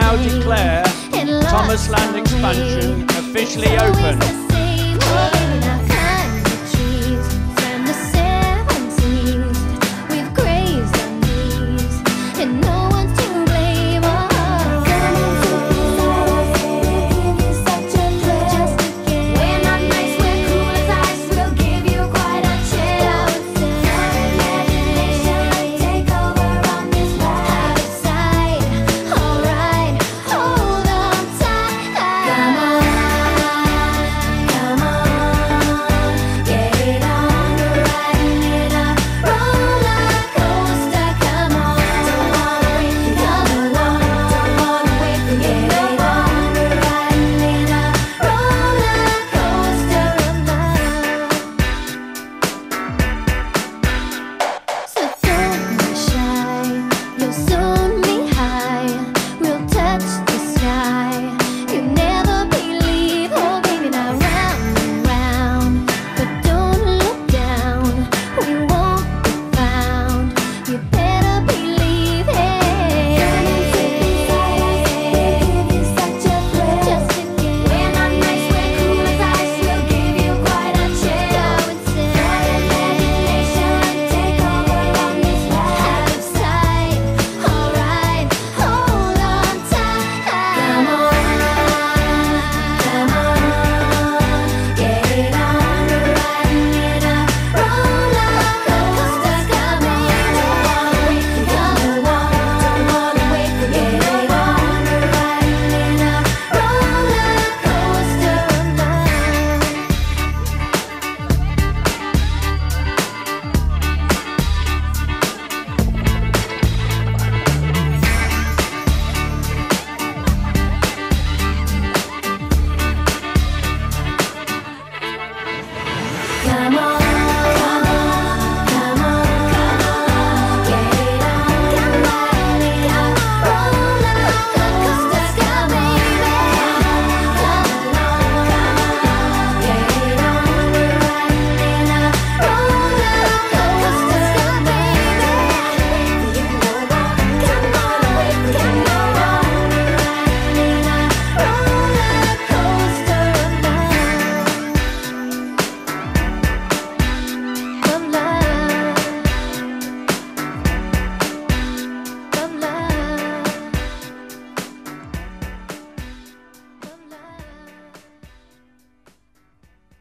now declare Thomas Land expansion officially open.